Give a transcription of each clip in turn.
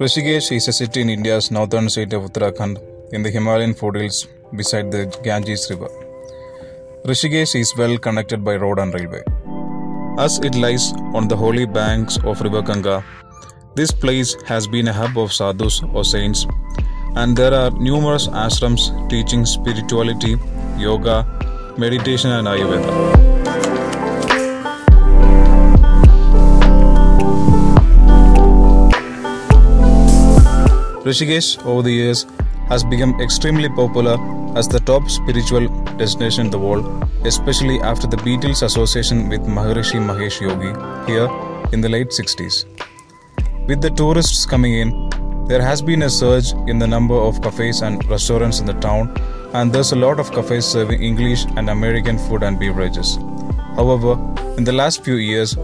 Rishikesh is a city in India's northern state of Uttarakhand in the Himalayan foothills beside the Ganges River. Rishikesh is well connected by road and railway. As it lies on the holy banks of River Ganga, this place has been a hub of sadhus or saints, and there are numerous ashrams teaching spirituality, yoga, meditation, and Ayurveda. Rishikesh over the years has become extremely popular as the top spiritual destination in the world, especially after the Beatles' association with Maharishi Mahesh Yogi here in the late 60s. With the tourists coming in, there has been a surge in the number of cafes and restaurants in the town, and there's a lot of cafes serving English and American food and beverages. However, in the last few years,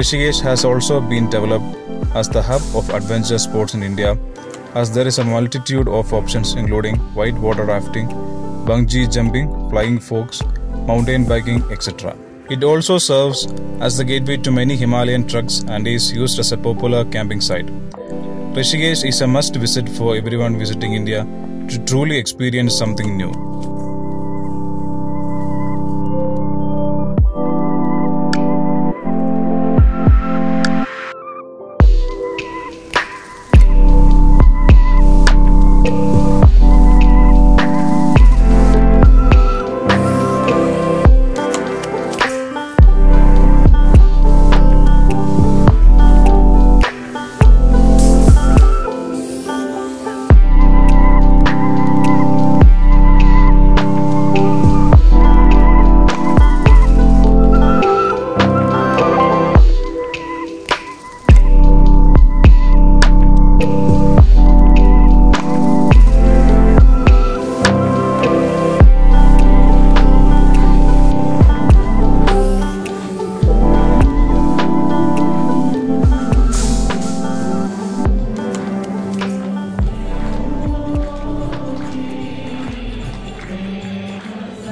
Rishikesh has also been developed as the hub of adventure sports in India as there is a multitude of options including white water rafting, bungee jumping, flying fox, mountain biking, etc. It also serves as the gateway to many Himalayan treks and is used as a popular camping site. Rishikesh is a must visit for everyone visiting India to truly experience something new.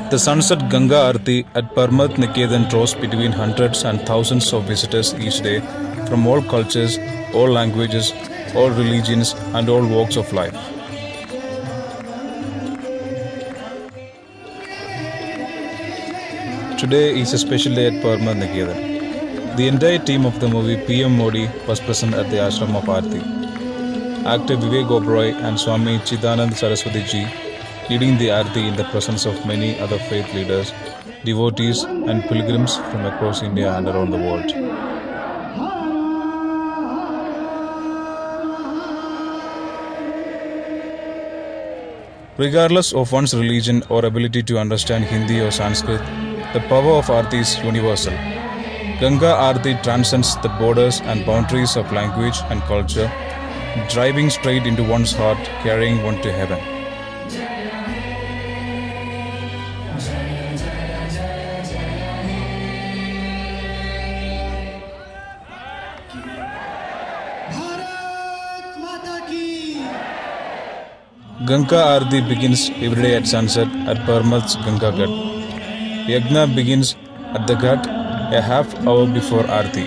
The sunset Ganga Aarti at Parmarth Niketan draws between hundreds and thousands of visitors each day from all cultures, all languages, all religions, and all walks of life. Today is a special day at Parmarth Niketan. The entire team of the movie PM Modi was present at the ashram of Aarti. Actor Vivek Oberoi and Swami Chidanand Saraswati ji leading the Aarti in the presence of many other faith leaders, devotees, and pilgrims from across India and around the world. Regardless of one's religion or ability to understand Hindi or Sanskrit, the power of Aarti is universal. Ganga Aarti transcends the borders and boundaries of language and culture, driving straight into one's heart, carrying one to heaven. Ganga Aarti begins every day at sunset at Parmarth's Ganga Ghat. Yagna begins at the Ghat a half hour before Aarti.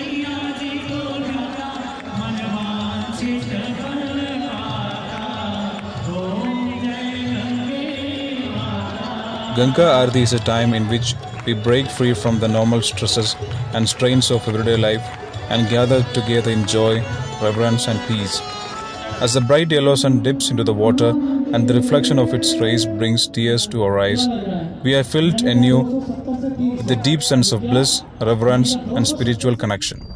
Ganga Aarti is a time in which we break free from the normal stresses and strains of everyday life and gather together in joy, reverence, and peace. As the bright yellow sun dips into the water and the reflection of its rays brings tears to our eyes, we are filled anew with a deep sense of bliss, reverence, and spiritual connection.